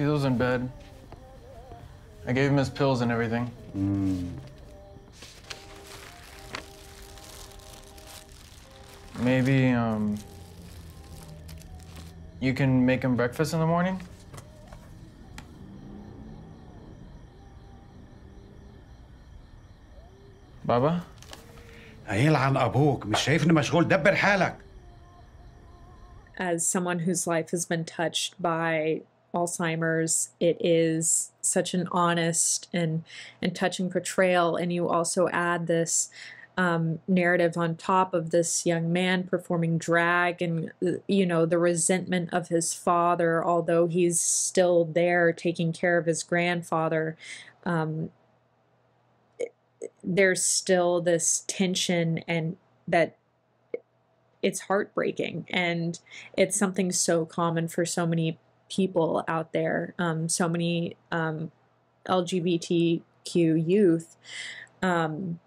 Teal's in bed. I gave him his pills and everything. Maybe, um, you can make him breakfast in the morning? بابا هيلعن ابوك مش شايفني مشغول دبر حالك as someone whose life has been touched by Alzheimer's, it is such an honest and and touching portrayal. And you also add this um, narrative on top of this young man performing drag, and uh, you know the resentment of his father, although he's still there taking care of his grandfather. Um, there's still this tension and that it's heartbreaking and it's something so common for so many people out there um, so many um, lgbtq youth um,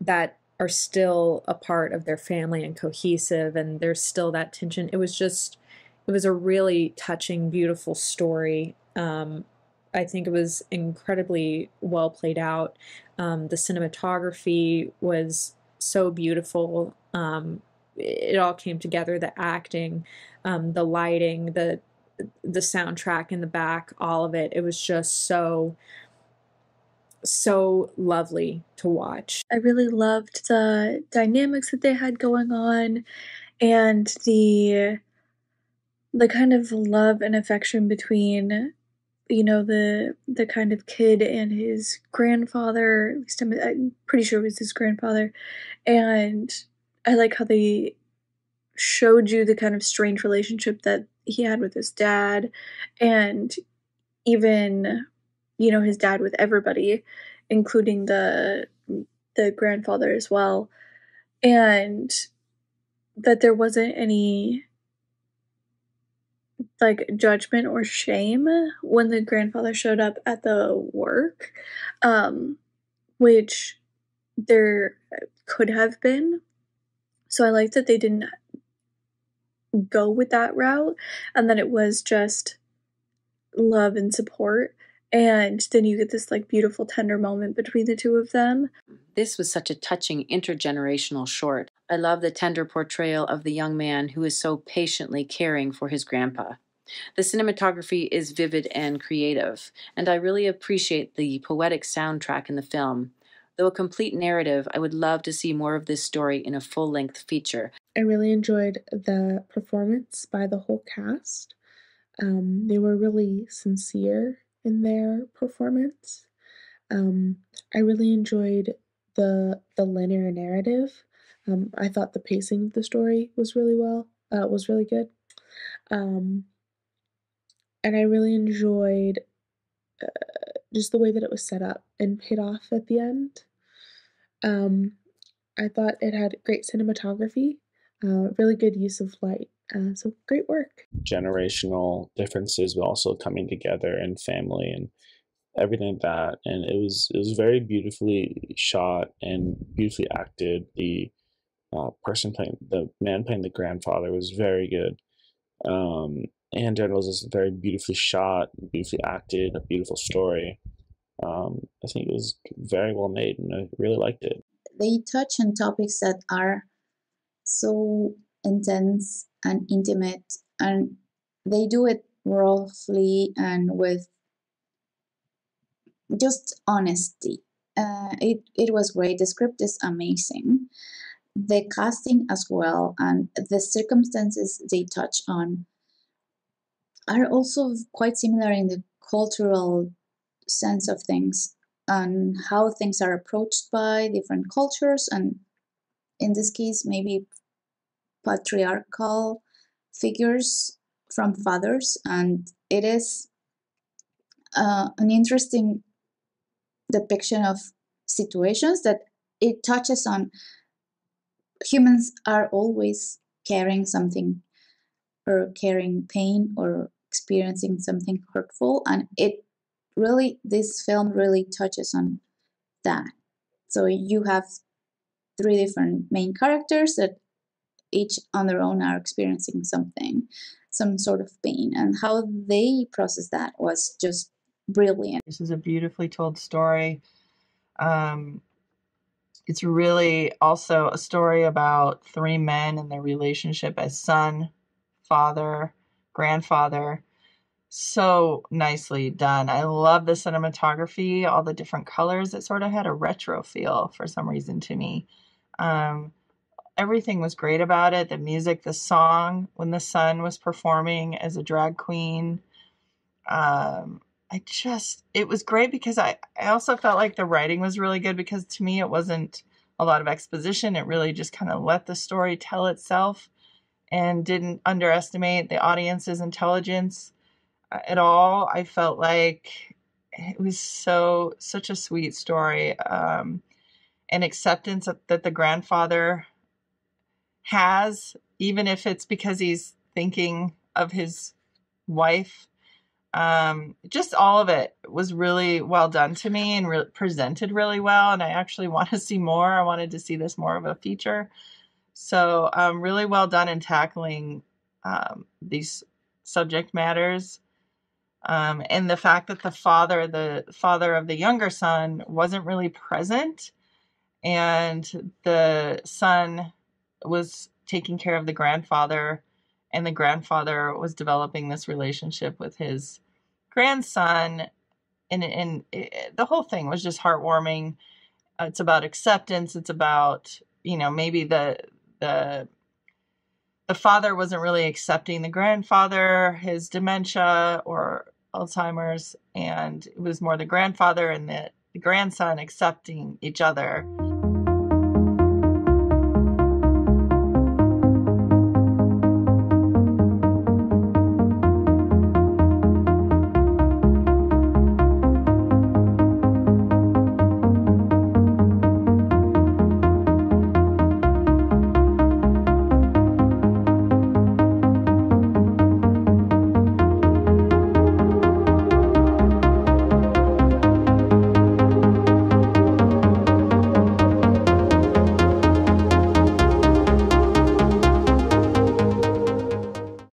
that are still a part of their family and cohesive and there's still that tension. It was just it was a really touching beautiful story. Um, i think it was incredibly well played out. Um, the cinematography was so beautiful. Um, it all came together the acting um, the lighting the the soundtrack in the back all of it. It was just so so lovely to watch. I really loved the dynamics that they had going on and the the kind of love and affection between you know the the kind of kid and his grandfather at least I'm, I'm pretty sure it was his grandfather. And I like how they showed you the kind of strange relationship that he had with his dad and even you know his dad with everybody including the the grandfather as well. And that there wasn't any like judgment or shame when the grandfather showed up at the work um which there could have been. So i like that they didn't go with that route and then it was just love and support and then you get this like beautiful tender moment between the two of them This was such a touching intergenerational short. I love the tender portrayal of the young man who is so patiently caring for his grandpa. The cinematography is vivid and creative, and I really appreciate the poetic soundtrack in the film. Though a complete narrative, I would love to see more of this story in a full length feature. I really enjoyed the performance by the whole cast. Um, they were really sincere in their performance. Um, I really enjoyed the the linear narrative. Um, I thought the pacing of the story was really well, uh, was really good, um, and I really enjoyed uh, just the way that it was set up and paid off at the end. Um, I thought it had great cinematography, uh, really good use of light. Uh, so great work. generational differences, but also coming together and family and everything like that. And it was it was very beautifully shot and beautifully acted. The uh, person playing the man playing the grandfather was very good. Um, and it was just very beautifully shot, beautifully acted, a beautiful story. Um, I think it was very well made, and I really liked it. they touch on topics that are so intense and intimate and they do it roughly and with just honesty uh, it, it was great the script is amazing the casting as well and the circumstances they touch on are also quite similar in the cultural sense of things and how things are approached by different cultures and in this case maybe patriarchal figures from fathers. And it is uh, an interesting depiction of situations that it touches on. Humans are always carrying something or carrying pain or experiencing something hurtful and it really this film really touches on that so you have three different main characters that each on their own are experiencing something some sort of pain and how they process that was just brilliant This is a beautifully told story. Um, it's really also a story about three men and their relationship as son, father, grandfather. So nicely done. I love the cinematography, all the different colors. It sort of had a retro feel for some reason to me. Um, everything was great about it. The music, the song, when the son was performing as a drag queen. Um, I just, it was great because I, I also felt like the writing was really good because to me it wasn't a lot of exposition. It really just kind of let the story tell itself and didn't underestimate the audience's intelligence uh, at all. I felt like it was so, such a sweet story. Um, and acceptance that, that the grandfather has, even if it's because he's thinking of his wife. Um, just all of it was really well done to me and re- presented really well. And I actually want to see more. I wanted to see this more of a feature. So, um, really well done in tackling um, these subject matters. Um, and the fact that the father, the father of the younger son, wasn't really present, and the son was taking care of the grandfather, and the grandfather was developing this relationship with his grandson, and and it, the whole thing was just heartwarming. It's about acceptance. It's about you know maybe the the the father wasn't really accepting the grandfather, his dementia or Alzheimer's, and it was more the grandfather and the, the grandson accepting each other.